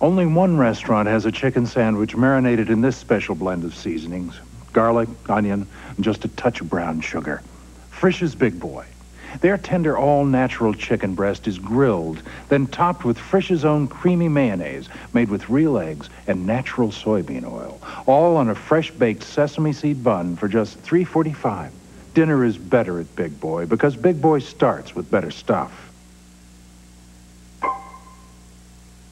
Only one restaurant has a chicken sandwich marinated in this special blend of seasonings garlic, onion, and just a touch of brown sugar. Frisch's Big Boy. Their tender, all natural chicken breast is grilled, then topped with Frisch's own creamy mayonnaise made with real eggs and natural soybean oil, all on a fresh baked sesame seed bun for just $3.45. Dinner is better at Big Boy because Big Boy starts with better stuff.